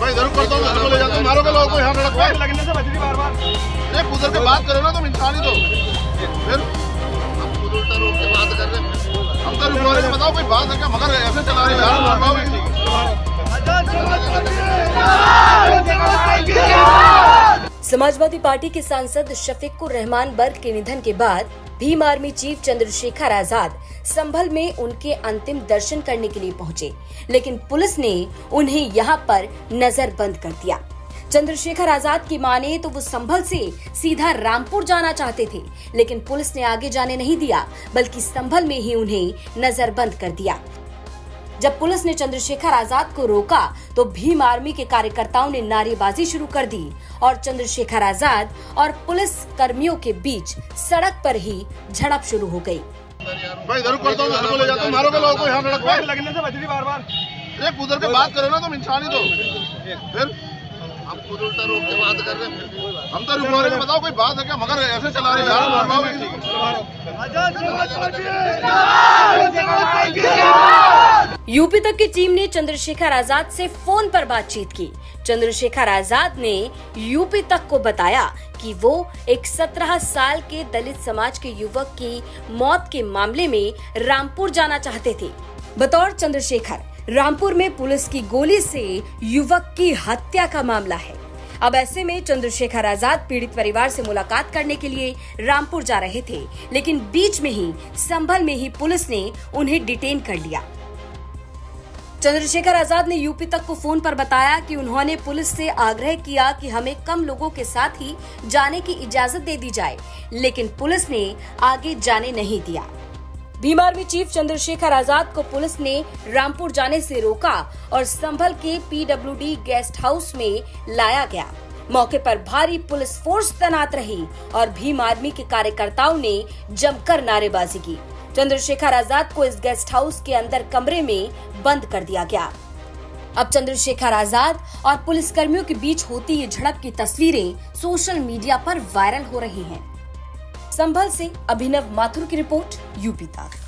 मैं इधर करता हूँ उधर को ले जाता हूँ। मारोगे लोगों को यहाँ लगने से बच रही बार बार नहीं उधर के बात करो ना तुम इंसान ही तो। फिर हम उल्टा रोक के बात कर रहे हैं। हम तो बताओ कोई बात है क्या? मगर ऐसे चला रहे यार समाजवादी पार्टी के सांसद शफीकुर रहमान बर्ग के निधन के बाद भीम आर्मी चीफ चंद्रशेखर आज़ाद संभल में उनके अंतिम दर्शन करने के लिए पहुँचे, लेकिन पुलिस ने उन्हें यहाँ पर नज़र बंद कर दिया। चंद्रशेखर आज़ाद की माने तो वो संभल से सीधा रामपुर जाना चाहते थे, लेकिन पुलिस ने आगे जाने नहीं दिया, बल्कि संभल में ही उन्हें नजरबंद कर दिया। जब पुलिस ने चंद्रशेखर आज़ाद को रोका तो भीम आर्मी के कार्यकर्ताओं ने नारेबाजी शुरू कर दी और चंद्रशेखर आज़ाद और पुलिस कर्मियों के बीच सड़क पर ही झड़प शुरू हो गई। मैं इधर करता हूँ ले जाता हूँ। मारोगे लोगों को यहाँ लड़क पे लगने से बच बार बार। अरे उधर के बात करो ना तुम इंसान ही तो। फिर? हम खुद उल्टा रोक के बात कर रहे हैं। हम तो रुकवा रहे हैं बताओ कोई बात है क्या? मगर ऐसे चला रहे यार रुकवाओ यूपी तक की टीम ने चंद्रशेखर आज़ाद से फ़ोन पर बातचीत की। चंद्रशेखर आज़ाद ने यूपी तक को बताया कि वो एक 17 साल के दलित समाज के युवक की मौत के मामले में रामपुर जाना चाहते थे। बतौर चंद्रशेखर, रामपुर में पुलिस की गोली से युवक की हत्या का मामला है। अब ऐसे में चंद्रशेखर आज़ाद पीड़ित परिवार से मुलाकात करने के लिए रामपुर जा रहे थे, लेकिन बीच में ही संभल में ही पुलिस ने उन्हें डिटेन कर लिया। चंद्रशेखर आज़ाद ने यूपी तक को फ़ोन पर बताया कि उन्होंने पुलिस से आग्रह किया कि हमें कम लोगों के साथ ही जाने की इजाज़त दे दी जाए, लेकिन पुलिस ने आगे जाने नहीं दिया। भीम आर्मी चीफ चंद्रशेखर आज़ाद को पुलिस ने रामपुर जाने से रोका और संभल के पीडब्ल्यूडी गेस्ट हाउस में लाया गया। मौके पर भारी पुलिस फोर्स तैनात रही और भीम आर्मी के कार्यकर्ताओं ने जमकर नारेबाजी की। चंद्रशेखर आज़ाद को इस गेस्ट हाउस के अंदर कमरे में बंद कर दिया गया। अब चंद्रशेखर आज़ाद और पुलिस कर्मियों के बीच होती ये झड़प की तस्वीरें सोशल मीडिया पर वायरल हो रही हैं। संभल से अभिनव माथुर की रिपोर्ट, यूपी तक।